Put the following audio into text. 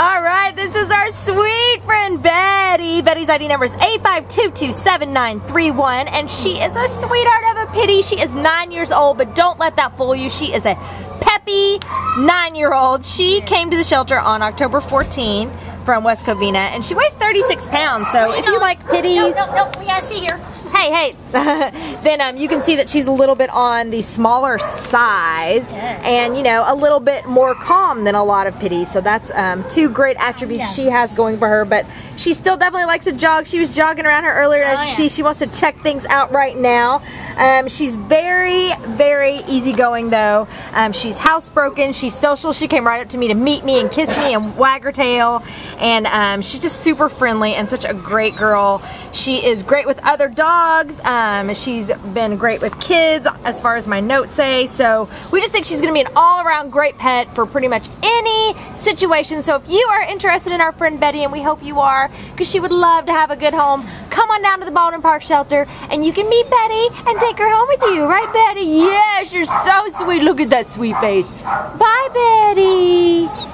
All right, this is our sweet friend Betty. Betty's ID number is A5227931, and she is a sweetheart of a pity. She is nine years old, but don't let that fool you. She is a peppy nine-year-old. She came to the shelter on October 14th from West Covina, and she weighs 36 pounds. So if you like pitties, No, no, no, we gotta see here. Hey, hey, then um, you can see that she's a little bit on the smaller size Yes. and, you know, a little bit more calm than a lot of pitties. So that's um, two great attributes she has going for her. But she still definitely likes to jog. She was jogging around her earlier. as Oh, you yeah. see, she wants to check things out right now. Um, she's very, very easygoing, though. Um, she's housebroken. She's social. She came right up to me to meet me and kiss me and wag her tail. And um, she's just super friendly and such a great girl. She is great with other dogs. Um, she's been great with kids, as far as my notes say. So we just think she's to be an all-around great pet for pretty much any situation. So if you are interested in our friend Betty, and we hope you are, because she would love to have a good home, come on down to the Baldwin Park shelter, and you can meet Betty and take her home with you, right, Betty? Yes, you're so sweet. Look at that sweet face. Bye, Betty.